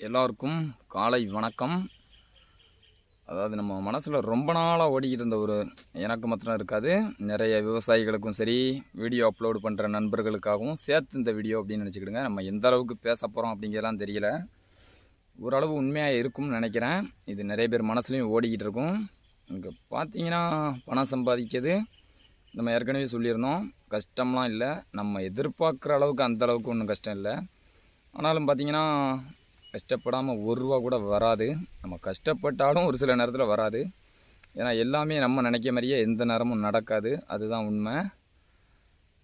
எல்லாருக்கும் காலை வணக்கம். அதாவது நம்ம மனசில் ரொம்ப நாளாக ஓடிக்கிட்டு இருந்த ஒரு எனக்கு மாத்திரம் இருக்காது. நிறைய விவசாயிகளுக்கும் சரி வீடியோ அப்லோடு பண்ணுற நண்பர்களுக்காகவும் சேர்த்து இந்த வீடியோ அப்படின்னு நினச்சிக்கிடுங்க. நம்ம எந்த அளவுக்கு பேச போகிறோம் அப்படிங்கிறலாம் தெரியல. ஓரளவு உண்மையாக இருக்கும்னு நினைக்கிறேன். இது நிறைய பேர் மனசுலையும் ஓடிக்கிட்டு இருக்கும். இங்கே பார்த்தீங்கன்னா பணம் சம்பாதிக்கிறது நம்ம ஏற்கனவே சொல்லியிருந்தோம். கஷ்டம்லாம் இல்லை. நம்ம எதிர்பார்க்குற அளவுக்கு அந்த அளவுக்கு ஒன்றும் கஷ்டம் இல்லை. ஆனாலும் பார்த்திங்கன்னா கஷ்டப்படாமல் ஒரு ரூபா கூட வராது. நம்ம கஷ்டப்பட்டாலும் ஒரு சில நேரத்தில் வராது. ஏன்னா எல்லாமே நம்ம நினைக்க மாதிரியே எந்த நேரமும் நடக்காது. அதுதான் உண்மை.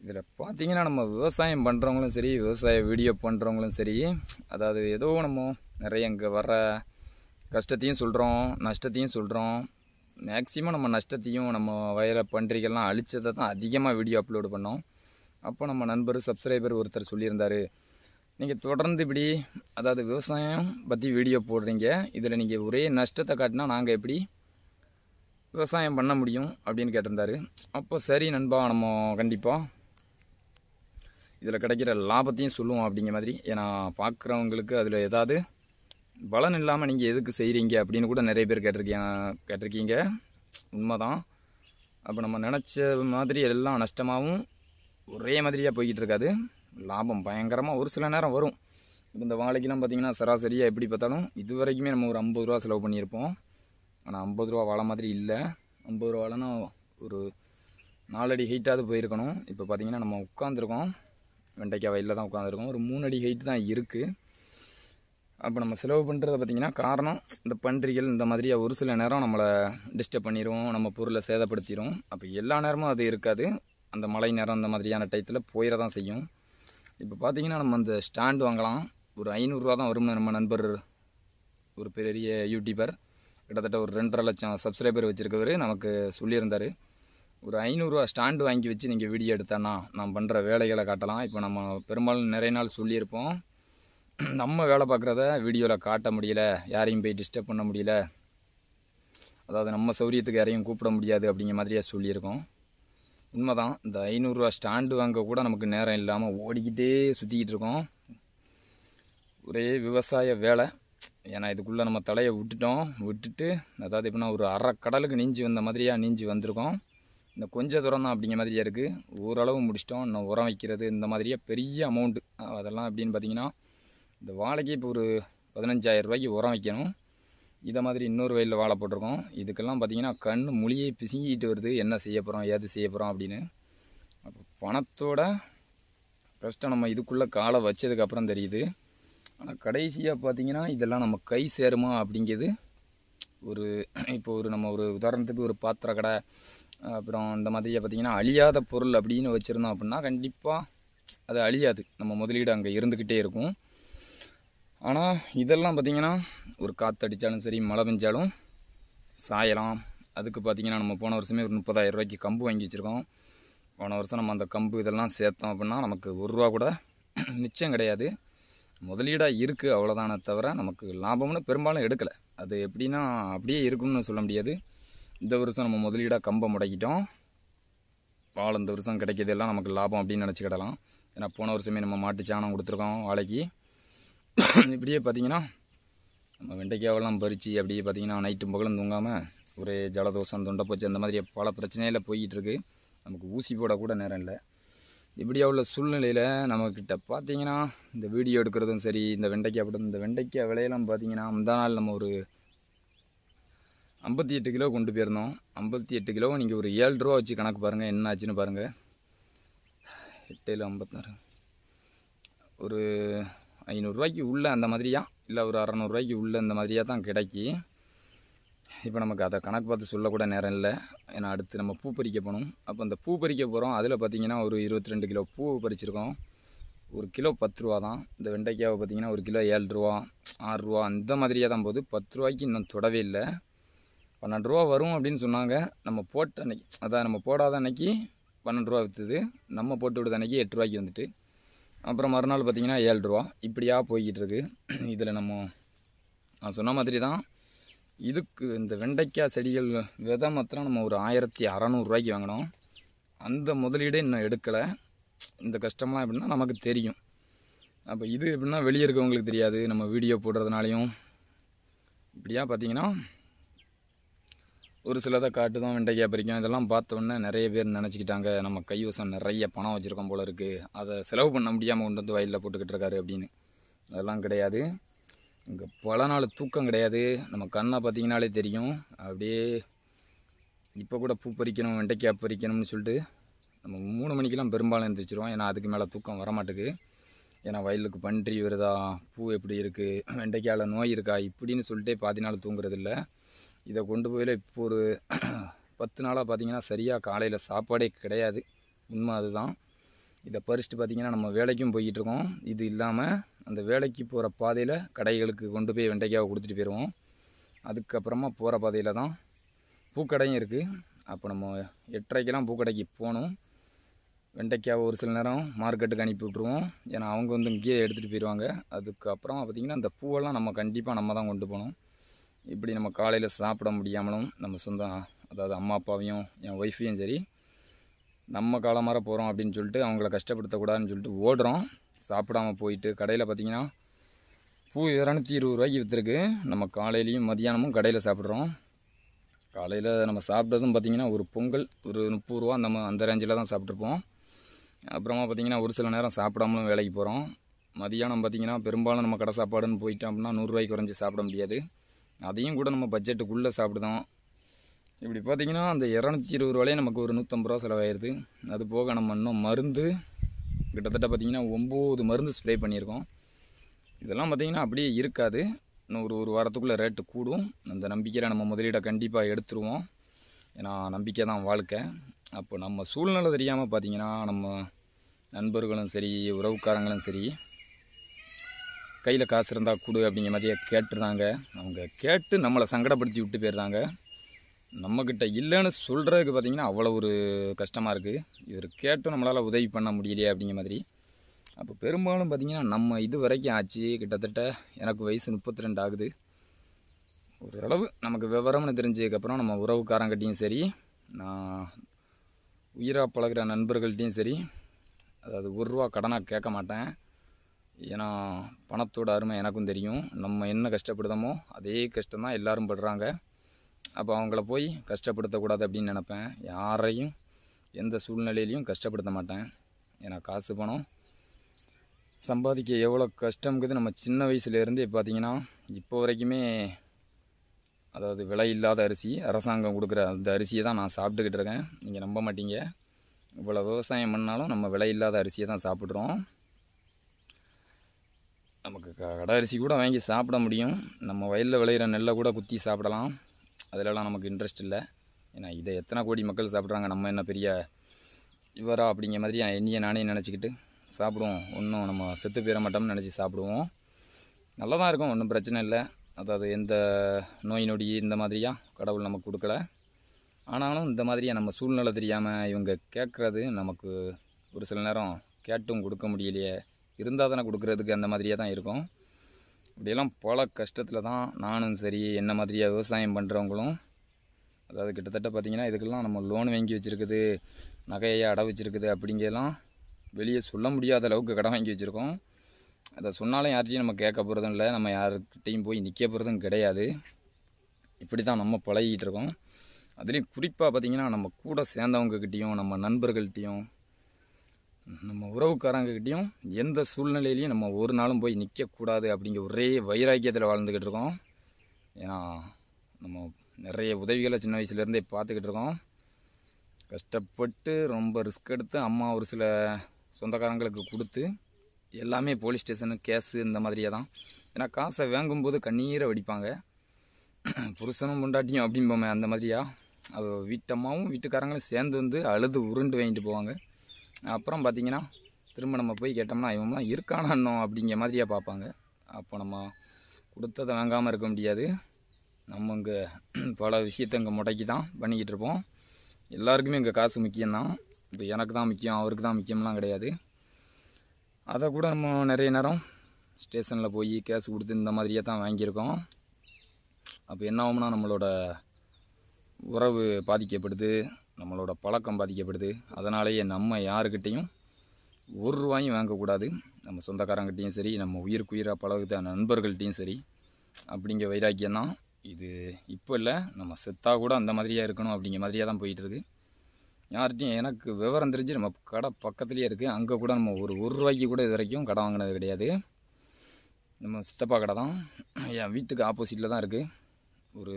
இதில் பார்த்தீங்கன்னா நம்ம விவசாயம் பண்ணுறவங்களும் சரி விவசாய வீடியோ பண்ணுறவங்களும் சரி அதாவது ஏதோ நம்ம நிறைய இங்கே வர்ற கஷ்டத்தையும் சொல்கிறோம் நஷ்டத்தையும் சொல்கிறோம் மேக்ஸிமம் நம்ம நஷ்டத்தையும் நம்ம வயல பன்றிகள்லாம் அழிச்சதை தான் அதிகமாக வீடியோ அப்லோடு பண்ணோம். அப்போ நம்ம நண்பர் சப்ஸ்கிரைபர் ஒருத்தர் சொல்லியிருந்தார் நீங்கள் தொடர்ந்து இப்படி அதாவது விவசாயம் பற்றி வீடியோ போடுறீங்க. இதில் நீங்கள் ஒரே நஷ்டத்தை காட்டினா நாங்கள் எப்படி விவசாயம் பண்ண முடியும் அப்படின்னு கேட்டிருந்தாரு. அப்போ சரி நண்பா நம்ம கண்டிப்பாக இதில் கிடைக்கிற லாபத்தையும் சொல்லுவோம் அப்படிங்கிற மாதிரி. ஏன்னா பார்க்குறவங்களுக்கு அதில் ஏதாவது பலன் இல்லாமல் நீங்கள் எதுக்கு செய்கிறீங்க அப்படின்னு கூட நிறைய பேர் கேட்டிருக்கீங்க கேட்டிருக்கீங்க. உண்மைதான். அப்போ நம்ம நினச்ச மாதிரி எல்லாம் நஷ்டமாகவும் ஒரே மாதிரியாக போய்கிட்டு இருக்காது. லாபம் பயங்கரமாக ஒரு சில நேரம் வரும். இப்போ இந்த வாழைக்கெல்லாம் பார்த்தீங்கன்னா சராசரியாக எப்படி பார்த்தாலும் இது வரைக்குமே நம்ம ஒரு ஐம்பது ரூபா செலவு பண்ணியிருப்போம். ஆனால் ஐம்பது ரூபா வாழை மாதிரி இல்லை. ஐம்பது ரூபா வாழைனா ஒரு நாலடி ஹைட்டாவது போயிருக்கணும். இப்போ பார்த்தீங்கன்னா நம்ம உட்காந்துருக்கோம் வெண்டைக்காய் வயலில் தான் உட்காந்துருக்கோம் ஒரு மூணு அடி ஹைட்டு தான் இருக்குது அப்போ நம்ம செலவு பண்ணுறத பார்த்திங்கன்னா காரணம் இந்த பன்றிகள் இந்த மாதிரி ஒரு சில நேரம் நம்மளை டிஸ்டர்ப் பண்ணிடுவோம் நம்ம பொருளை சேதப்படுத்திடும் அப்போ எல்லா நேரமும் அது இருக்காது. அந்த மழை நேரம் அந்த மாதிரியான டயத்தில் போயிட தான் செய்யும். இப்போ பார்த்தீங்கன்னா நம்ம அந்த ஸ்டாண்டு வாங்கலாம். ஒரு ஐநூறுரூவா தான் வரும்னு நம்ம நண்பர் ஒரு பெரிய யூடியூபர் கிட்டத்தட்ட ஒரு ரெண்டரை லட்சம் சப்ஸ்கிரைபர் வச்சுருக்கவர் நமக்கு சொல்லியிருந்தார். ஒரு ஐநூறுரூவா ஸ்டாண்டு வாங்கி வச்சு நீங்கள் வீடியோ எடுத்தானா நான் பண்ணுற வேலைகளை காட்டலாம். இப்போ நம்ம பெரும்பாலும் நிறைய நாள் சொல்லியிருப்போம். நம்ம வேலை பார்க்குறத வீடியோவில் காட்ட முடியல யாரையும் போய் டிஸ்டர்ப் பண்ண முடியல. அதாவது நம்ம சௌரியத்துக்கு யாரையும் கூப்பிட முடியாது அப்படிங்கிற மாதிரியாக சொல்லியிருக்கோம். உண்மைதான். இந்த ஐநூறுரூவா ஸ்டாண்டு வாங்க கூட நமக்கு நேரம் இல்லாமல் ஓடிக்கிட்டே சுற்றிக்கிட்டு இருக்கோம். ஒரே விவசாய வேலை. ஏன்னா இதுக்குள்ளே நம்ம தலையை விட்டுட்டோம். விட்டுட்டு அதாவது எப்படின்னா ஒரு அரை கடலுக்கு நீஞ்சி வந்த மாதிரியாக நீஞ்சி வந்திருக்கோம். இந்த கொஞ்ச தூரம் தான் அப்படிங்கிற மாதிரியே இருக்குது ஓரளவு முடிச்சிட்டோம். இன்னும் உரம் வைக்கிறது இந்த மாதிரியே பெரிய அமௌண்ட்டு அதெல்லாம் எப்படின்னு பார்த்தீங்கன்னா இந்த வாழைக்கு இப்போ ஒரு பதினஞ்சாயிரம் ரூபாய்க்கு உரம் வைக்கணும். இதை மாதிரி இன்னொரு வயலில் வாழை போட்டிருக்கோம். இதுக்கெல்லாம் பார்த்தீங்கன்னா கண் மொழியை பிசுங்கிட்டு வருது. என்ன செய்ய போகிறோம் ஏது செய்ய போகிறோம் அப்படின்னு. அப்போ பணத்தோட கஷ்டம் நம்ம இதுக்குள்ளே காலை வச்சதுக்கப்புறம் தெரியுது. ஆனால் கடைசியாக பார்த்தீங்கன்னா இதெல்லாம் நம்ம கை சேருமா அப்படிங்கிறது ஒரு இப்போ ஒரு நம்ம ஒரு உதாரணத்துக்கு ஒரு பாத்திர கடை அப்புறம் இந்த மாதிரியே பார்த்தீங்கன்னா அழியாத பொருள் அப்படின்னு வச்சுருந்தோம் அப்படின்னா கண்டிப்பாக அது அழியாது. நம்ம முதலீடு அங்கே இருந்துக்கிட்டே இருக்கும். ஆனால் இதெல்லாம் பார்த்திங்கன்னா ஒரு காற்று அடித்தாலும் சரி மழை பெஞ்சாலும் சாயலாம். அதுக்கு பார்த்திங்கன்னா நம்ம போன வருஷமே ஒரு முப்பதாயிரம் ரூபாய்க்கு கம்பு வாங்கி வச்சுருக்கோம். போன வருஷம் நம்ம அந்த கம்பு இதெல்லாம் சேர்த்தோம் அப்படின்னா நமக்கு ஒரு ரூபா கூட மிச்சம் கிடையாது. முதலீடாக இருக்குது அவ்வளோதானே தவிர நமக்கு லாபம்னு பெரும்பாலும் எடுக்கலை. அது எப்படின்னா அப்படியே இருக்கும்னு சொல்ல முடியாது. இந்த வருஷம் நம்ம முதலீடாக கம்பை முடக்கிட்டோம். பால் இந்த வருஷம் கிடைக்கிதெல்லாம் நமக்கு லாபம் அப்படின்னு நினச்சிக்கிடலாம். ஏன்னா போன வருஷமே நம்ம மாட்டு சாணம் கொடுத்துருக்கோம் வாழைக்கு இப்படியே பார்த்தீங்கன்னா நம்ம வெண்டைக்காவெல்லாம் பறித்து அப்படியே பார்த்தீங்கன்னா நைட்டும் பகலும் தூங்காமல் ஒரே ஜலதோஷம் தொண்டைப்போச்சு அந்த மாதிரி பல பிரச்சனையில் போய்கிட்டுருக்கு நமக்கு ஊசி போடக்கூட நேரம் இல்லை. இப்படியா உள்ள சூழ்நிலையில் நம்மக்கிட்ட பார்த்தீங்கன்னா இந்த வீடியோ எடுக்கிறதும் சரி இந்த வெண்டைக்காய் போட்டு இந்த வெண்டைக்காய் விலையெல்லாம் பார்த்தீங்கன்னா முந்தா நாள் நம்ம ஒரு ஐம்பத்தி எட்டு கிலோ கொண்டு போயிருந்தோம். ஐம்பத்தி எட்டு கிலோ நீங்கள் ஒரு ஏழு ரூபா வச்சு கணக்கு பாருங்கள் என்ன ஆச்சுன்னு பாருங்கள் எட்டேழு ஐம்பத்தாறு. ஒரு ஐநூறுரூவாய்க்கு உள்ளே அந்த மாதிரியா? இல்லை ஒரு அறநூறுவாய்க்கு உள்ளே இந்த மாதிரியா தான் கிடைக்கி. இப்போ நமக்கு அதை கணக்கு பார்த்து சொல்லக்கூட நேரம் இல்லை. ஏன்னா அடுத்து நம்ம பூ பறிக்க போகணும். அப்போ அந்த பூ பறிக்க போகிறோம் அதில் பார்த்திங்கன்னா ஒரு இருபத்தி ரெண்டு கிலோ பூ பறிச்சிருக்கோம். ஒரு கிலோ பத்து ரூபா தான். இந்த வெண்டைக்காவை பார்த்திங்கன்னா ஒரு கிலோ ஏழு ரூபா ஆறுரூவா அந்த மாதிரியாக தான் போகுது. பத்து ரூபாய்க்கு இன்னும் தொடவே இல்லை. பன்னெண்டு ரூபா வரும் அப்படின்னு சொன்னாங்க. நம்ம போட்ட அன்னைக்கு அதான் நம்ம போடாத அன்னைக்கு பன்னெண்டு ரூபா விற்றுது நம்ம போட்டு விடுத அன்னைக்கு எட்டு ரூபாய்க்கு வந்துட்டு. அப்புறம் மறுநாள் பார்த்திங்கன்னா ஏழ்ரூவா இப்படியாக இப்படியா போய்கிட்டு இருக்கு இதில் நம்ம நான் சொன்ன மாதிரி தான் இதுக்கு இந்த வெண்டைக்காய் செடிகள் விதை மாத்திரம் நம்ம ஒரு ஆயிரத்தி அறநூறுரூவாய்க்கு வாங்கினோம். அந்த முதலீடு இன்னும் எடுக்கலை. இந்த கஷ்டம்லாம் எப்படின்னா நமக்கு தெரியும். அப்போ இது எப்படின்னா வெளியே இருக்கவங்களுக்கு தெரியாது. நம்ம வீடியோ போடுறதுனாலையும். இப்படியா பார்த்தீங்கன்னா ஒரு சிலதை காட்டுதான் வெண்டைக்காய் பறிக்கும் இதெல்லாம் பார்த்தோன்னே நிறைய பேர் நினச்சிக்கிட்டாங்க நம்ம கைவசம் நிறைய பணம் வச்சுருக்கோம் போல இருக்குது அதை செலவு பண்ண முடியாமல் கொண்டு வந்து வயலில் போட்டுக்கிட்டு இருக்காரு அப்படின்னு. அதெல்லாம் கிடையாது. இங்கே பல நாள் தூக்கம் கிடையாது. நம்ம கண்ணை பார்த்தீங்கனாலே தெரியும். அப்படியே இப்போ கூட பூ பறிக்கணும் வெண்டைக்காய் பறிக்கணும்னு சொல்லிட்டு நம்ம மூணு மணிக்கெலாம் பெரும்பாலும் எழுந்திரிச்சிருவோம் ஏன்னா அதுக்கு மேலே தூக்கம் வரமாட்டுக்கு. ஏன்னா வயலுக்கு பன்றி வருதா? பூ எப்படி இருக்குது வெண்டைக்காயில் நோய் இருக்கா? இப்படின்னு சொல்லிட்டு பாதி நாள் தூங்குறதில்லை. இதை கொண்டு போயில இப்போ ஒரு பத்து நாளாக பார்த்தீங்கன்னா சரியாக காலையில் சாப்பாடே கிடையாது. உண்மை அதுதான். இதை பறிச்சுட்டு பார்த்தீங்கன்னா நம்ம வேலைக்கும் போய்கிட்டு இருக்கோம் இது இல்லாமல் அந்த வேலைக்கு போகிற பாதையில் கடைகளுக்கு கொண்டு போய் வெண்டைக்காவை கொடுத்துட்டு போயிடுவோம் அதுக்கப்புறமா போகிற பாதையில் தான் பூக்கடையும் இருக்குது அப்போ நம்ம எட்டரைக்கெல்லாம் பூக்கடைக்கு போகணும். வெண்டைக்காவை ஒரு சில நேரம் மார்க்கெட்டுக்கு அனுப்பி விட்ருவோம் ஏன்னா அவங்க வந்து இங்கேயே எடுத்துகிட்டு போயிடுவாங்க அதுக்கப்புறமா பார்த்திங்கன்னா அந்த பூவெல்லாம் நம்ம கண்டிப்பாக நம்ம தான் கொண்டு போகணும். இப்படி நம்ம காலையில் சாப்பிட முடியாமலும் நம்ம சொந்தம் அதாவது அம்மா அப்பாவையும் என் ஒய்ஃபையும் சரி நம்ம காலமார போகிறோம் அப்படின்னு சொல்லிட்டு அவங்கள கஷ்டப்படுத்தக்கூடாதுன்னு சொல்லிட்டு ஓடுறோம். சாப்பிடாம போயிட்டு கடையில் பார்த்திங்கன்னா பூ இரநூத்தி இருபது ரூபாய்க்கு விற்றுருக்கு நம்ம காலையிலையும் மதியானமும் கடையில் சாப்பிட்றோம். காலையில் நம்ம சாப்பிட்டதும் பார்த்திங்கன்னா ஒரு பொங்கல் ஒரு முப்பது ரூபா அந்த அந்த ரேஞ்சில் தான் சாப்பிட்ருப்போம் அப்புறமா பார்த்திங்கன்னா ஒரு சில நேரம் சாப்பிடாமலும் வேலைக்கு போகிறோம் மதியானம் பார்த்திங்கன்னா பெரும்பாலும் நம்ம கடை சாப்பாடுன்னு போயிட்டோம் அப்படின்னா நூறுரூவாய்க்கு குறைஞ்சி சாப்பிட முடியாது. அதையும் கூட நம்ம பட்ஜெட்டுக்குள்ளே சாப்பிடுதோம். இப்படி பார்த்திங்கன்னா அந்த இரநூத்தி இருபது ரூபாயே நமக்கு ஒரு நூற்றம்பது ரூபா செலவாயிருது. அது போக நம்ம இன்னும் மருந்து கிட்டத்தட்ட பார்த்திங்கன்னா ஒம்பது மருந்து ஸ்ப்ரே பண்ணியிருக்கோம். இதெல்லாம் பார்த்திங்கன்னா அப்படியே இருக்காது. இன்னும் ஒரு ஒரு வாரத்துக்குள்ளே ரேட்டு கூடும். அந்த நம்பிக்கையில் நம்ம முதலீடை கண்டிப்பாக எடுத்துருவோம். ஏன்னா நம்பிக்கை தான் வாழ்க்கை. அப்போ நம்ம சூழ்நிலை தெரியாமல் பார்த்தீங்கன்னா நம்ம நண்பர்களும் சரி உறவுக்காரங்களும் சரி கையில் காசு இருந்தால் கொடு அப்படிங்கிற மாதிரியே கேட்டுருந்தாங்க அவங்க கேட்டு நம்மளை சங்கடப்படுத்தி விட்டு போயிடுறாங்க. நம்மக்கிட்ட இல்லைன்னு சொல்கிறதுக்கு பார்த்தீங்கன்னா அவ்வளோ ஒரு கஷ்டமாக இருக்குது இவர் கேட்டும் நம்மளால் உதவி பண்ண முடியலையே அப்படிங்கிற மாதிரி. அப்போ பெரும்பாலும் பார்த்தீங்கன்னா நம்ம இது வரைக்கும் ஆச்சு. கிட்டத்தட்ட எனக்கு வயசு முப்பத்தி ரெண்டு ஆகுது. ஓரளவு நமக்கு விவரம்னு தெரிஞ்சதுக்கப்புறம் நம்ம உறவுக்காரங்கிட்டையும் சரி நான் உயிராக பழகுற நண்பர்கள்ட்டையும் சரி அதாவது ஒரு ரூபா கடனாக கேட்க மாட்டேன். ஏன்னா பணத்தோட அருமை எனக்கும் தெரியும். நம்ம என்ன கஷ்டப்படுதோமோ அதே கஷ்டம் தான் எல்லாரும் படுறாங்க. அப்போ அவங்கள போய் கஷ்டப்படுத்தக்கூடாது அப்படின்னு நினப்பேன். யாரையும் எந்த சூழ்நிலையிலையும் கஷ்டப்படுத்த மாட்டேன். ஏன்னா காசு பணம் சம்பாதிக்க எவ்வளோ கஷ்டம்ங்கிறது நம்ம சின்ன வயசுலேருந்தே பார்த்தீங்கன்னா இப்போ வரைக்குமே அதாவது விலை இல்லாத அரிசி அரசாங்கம் கொடுக்குற அந்த அரிசியை தான் நான் சாப்பிட்டுக்கிட்டு இருக்கேன். நீங்கள் நம்ப மாட்டீங்க. இவ்வளோ விவசாயம் பண்ணாலும் நம்ம விலை இல்லாத அரிசியை தான் சாப்பிட்றோம். நமக்கு க- கடை அரிசி கூட வாங்கி சாப்பிட முடியும். நம்ம வயலில் விளையிற நெல்லை கூட குத்தி சாப்பிடலாம். அதிலலாம் நமக்கு இன்ட்ரெஸ்ட் இல்லை. ஏன்னா இதை எத்தனை கோடி மக்கள் சாப்பிட்றாங்க? நம்ம என்ன பெரிய இவரா அப்படிங்கிற மாதிரி என்னைய நானே நினச்சிக்கிட்டு சாப்பிடுவோம். ஒன்றும் நம்ம செத்து போயிட மாட்டோம்னு நினச்சி சாப்பிடுவோம். நல்லா தான் இருக்கும் ஒன்றும் பிரச்சனை இல்லை. அதாவது எந்த நோய் நொடி இந்த மாதிரியா கடவுள் நமக்கு கொடுக்கல. ஆனாலும் இந்த மாதிரியா நம்ம சூழ்நிலை தெரியாமல் இவங்க கேட்குறது நமக்கு ஒரு சில நேரம் கேட்டும் கொடுக்க முடியலையே. இருந்தால் தானே கொடுக்குறதுக்கு அந்த மாதிரியே தான் இருக்கும். இப்படியெல்லாம் பல கஷ்டத்தில் தான் நானும் சரி என்ன மாதிரியாக விவசாயம் பண்ணுறவங்களும் அதாவது கிட்டத்தட்ட பார்த்திங்கன்னா இதுக்கெல்லாம் நம்ம லோன் வாங்கி வச்சுருக்குது நகையை அடை வச்சுருக்குது அப்படிங்கெல்லாம் வெளியே சொல்ல முடியாத அளவுக்கு கடன் வாங்கி வச்சுருக்கோம். அதை சொன்னாலும் யார்கிட்டையும் நம்ம கேட்க போகிறதும் இல்லை நம்ம யார்கிட்டையும் போய் நிற்க போகிறதும் கிடையாது. இப்படி தான் நம்ம பழகிட்டு இருக்கோம். அதுலேயும் குறிப்பாக பார்த்திங்கன்னா நம்ம கூட சேர்ந்தவங்கக்கிட்டேயும் நம்ம நண்பர்கள்ட்டையும் நம்ம உறவுக்காரங்கக்கிட்டேயும் எந்த சூழ்நிலையிலையும் நம்ம ஒரு நாளும் போய் நிற்கக்கூடாது அப்படிங்கிற ஒரே வைராக்கியத்தில் வாழ்ந்துக்கிட்டு இருக்கோம். ஏன்னா நம்ம நிறைய உதவிகளை சின்ன வயசுலேருந்தே பார்த்துக்கிட்டு இருக்கோம். கஷ்டப்பட்டு ரொம்ப ரிஸ்க் எடுத்து அம்மா ஒரு சில சொந்தக்காரங்களுக்கு கொடுத்து எல்லாமே போலீஸ் ஸ்டேஷனு கேஸு இந்த மாதிரியே தான். ஏன்னா காசை வாங்கும்போது கண்ணீரை வடிப்பாங்க. புருஷனும் பொண்டாட்டியும் அப்படிம்போமே அந்த மாதிரியா? அது வீட்டம்மாவும் வீட்டுக்காரங்களும் சேர்ந்து வந்து அழுது உருண்டு வாங்கிட்டு போவாங்க. அப்புறம் பார்த்திங்கன்னா திரும்ப நம்ம போய் கேட்டோம்னா இவங்களாம் இருக்கானா இன்னும் அப்படிங்கிற மாதிரியாக பார்ப்பாங்க. அப்போ நம்ம கொடுத்ததை வாங்காமல் இருக்க முடியாது. நம்ம இங்கே பல விஷயத்தை இங்கே முடக்கி தான் பண்ணிக்கிட்டு இருப்போம். எல்லாருக்குமே இங்கே காசு முக்கியம்தான். இப்போ எனக்கு தான் முக்கியம் அவருக்கு தான் முக்கியம்லாம் கிடையாது. அதை கூட நம்ம நிறைய நேரம் ஸ்டேஷனில் போய் கேஸ் கொடுத்து இந்த மாதிரியே தான் வாங்கியிருக்கோம். அப்போ என்ன ஆகும்னா நம்மளோட உறவு பாதிக்கப்படுது. நம்மளோட பழக்கம் பாதிக்கப்படுது. அதனாலேயே நம்ம யாருக்கிட்டேயும் ஒரு ரூபாயும் வாங்கக்கூடாது. நம்ம சொந்தக்காரங்கிட்டையும் சரி நம்ம உயிருக்கு உயிராக பழகுத நண்பர்கள்ட்டையும் சரி. அப்படிங்கிற வைராக்கியம் தான் இது. இப்போ இல்லை நம்ம செத்தா கூட அந்த மாதிரியாக இருக்கணும் அப்படிங்கிற மாதிரியாக தான் போயிட்டுருக்கு. யார்கிட்டையும் எனக்கு விவரம் தெரிஞ்சு நம்ம கடை பக்கத்துலேயே இருக்குது அங்கே கூட நம்ம ஒரு ஒரு ரூபாய்க்கு கூட இது வரைக்கும் கடை வாங்கினது கிடையாது. நம்ம சித்தப்பா கடை தான் என் வீட்டுக்கு ஆப்போசிட்டில் தான் இருக்குது ஒரு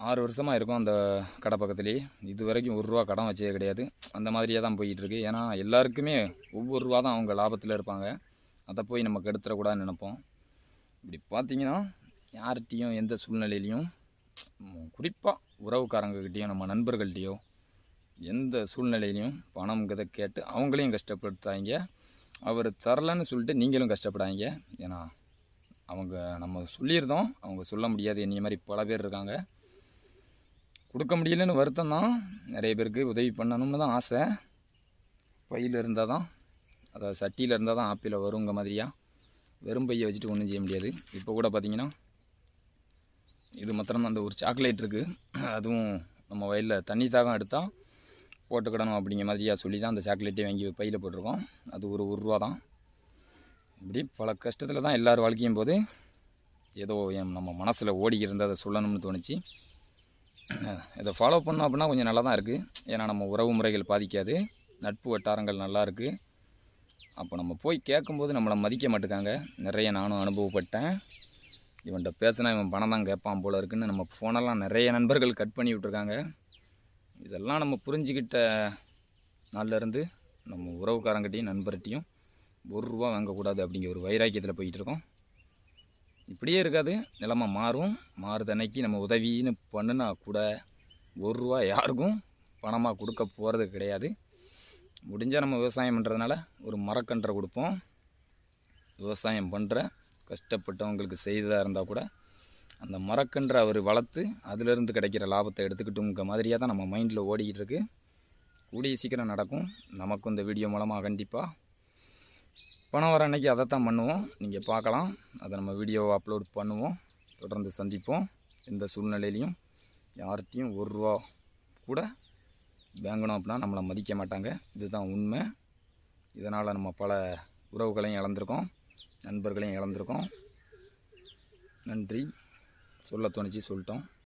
ஆறு வருஷமாக இருக்கும் அந்த கடை பக்கத்துலேயே இது வரைக்கும் ஒரு ரூபா கடன் வச்சதே கிடையாது. அந்த மாதிரியே தான் போயிட்டுருக்கு. ஏன்னா எல்லாருக்குமே ஒவ்வொரு ரூபா தான் அவங்க லாபத்தில் இருப்பாங்க. அதை போய் நம்ம கெடுத்துடக்கூடாதுன்னு நினைப்போம். இப்படி பார்த்தீங்கன்னா யார்கிட்டையும் எந்த சூழ்நிலையிலையும் குறிப்பாக உறவுக்காரங்கக்கிட்டேயும் நம்ம நண்பர்கள்ட்டையோ எந்த சூழ்நிலையிலையும் பணம் கதை கேட்டு அவங்களையும் கஷ்டப்படுத்தாங்க அவர் தரலன்னு சொல்லிட்டு நீங்களும் கஷ்டப்படாங்க ஏன்னா அவங்க நம்ம சொல்லியிருந்தோம். அவங்க சொல்ல முடியாது. என்னைய மாதிரி பல பேர் இருக்காங்க. கொடுக்க முடியலன்னு வருத்தம் தான். நிறைய பேருக்கு உதவி பண்ணணும்னு தான் ஆசை. பையில் இருந்தால் தான் அதாவது சட்டியில் இருந்தால் தான் ஆப்பிள் வருங்க மாதிரியா? வெறும் பையை வச்சுட்டு ஒன்றும் செய்ய முடியாது. இப்போ கூட பார்த்தீங்கன்னா இது மாத்திரம் அந்த ஒரு சாக்லேட் இருக்குது அதுவும் நம்ம வயலில் தண்ணி தாகம் எடுத்தால் போட்டுக்கிடணும் அப்படிங்கிற மாதிரியா சொல்லி தான் அந்த சாக்லேட்டே வாங்கி பையில் போட்டிருக்கோம். அது ஒரு ஒரு ரூபா தான். இப்படி பல கஷ்டத்தில் தான் எல்லார் வாழ்க்கையும் போது ஏதோ என் நம்ம மனசில் ஓடிக்கிட்டு இருந்ததை சொல்லணும்னு தோணுச்சு. இதை ஃபாலோ பண்ணோம் அப்படின்னா கொஞ்சம் நல்லா தான் இருக்குது ஏன்னா நம்ம உறவு முறைகள் பாதிக்காது. நட்பு வட்டாரங்கள் நல்லா இருக்குது அப்போ நம்ம போய் கேட்கும்போது நம்மளை மதிக்க மாட்டுக்காங்க. நிறைய நானும் அனுபவப்பட்டேன். இவன்கிட்ட பேசினா இவன் பணம் தான் கேட்பான் போல இருக்குன்னு நம்ம ஃபோனெல்லாம் நிறைய நண்பர்கள் கட் பண்ணி விட்ருக்காங்க இதெல்லாம் நம்ம புரிஞ்சுக்கிட்ட நாள்லேருந்து நம்ம உறவுக்காரங்கிட்டையும் நண்பர்கிட்டையும் ஒரு ரூபா வாங்கக்கூடாது அப்படிங்கிற ஒரு வைராக்கியத்தில் போயிட்டு இருக்கோம். இப்படியே இருக்காது. நிலமை மாறும். மாறுதன்னைக்கு நம்ம உதவின்னு பண்ணுனா கூட ஒரு ரூபா யாருக்கும் பணமாக கொடுக்க போகிறது கிடையாது. முடிஞ்சால் நம்ம விவசாயம் பண்ணுறதுனால ஒரு மரக்கன்றை கொடுப்போம். விவசாயம் பண்ணுற கஷ்டப்பட்டவங்களுக்கு செய்ததாக இருந்தால் கூட அந்த மரக்கன்றை அவர் வளர்த்து அதிலிருந்து கிடைக்கிற லாபத்தை எடுத்துக்கிட்டுங்க மாதிரியாக தான் நம்ம மைண்டில் ஓடிக்கிட்டு இருக்குது கூடிய சீக்கிரம் நடக்கும். நமக்கும் இந்த வீடியோ மூலமாக கண்டிப்பாக பணம் வர அன்னைக்கு அதை தான் பண்ணுவோம். நீங்கள் பார்க்கலாம். அதை நம்ம வீடியோவை அப்லோட் பண்ணுவோம். தொடர்ந்து சந்திப்போம். எந்த சூழ்நிலையிலையும் யார்கிட்டையும் ஒரு ரூபா கூட வாங்கணும் அப்படின்னா நம்மளை மதிக்க மாட்டாங்க. இதுதான் உண்மை. இதனால் நம்ம பல உறவுகளையும் இழந்திருக்கோம். நண்பர்களையும் இழந்திருக்கோம். நன்றி. சொல்ல தோணிச்சு சொல்லிட்டோம்.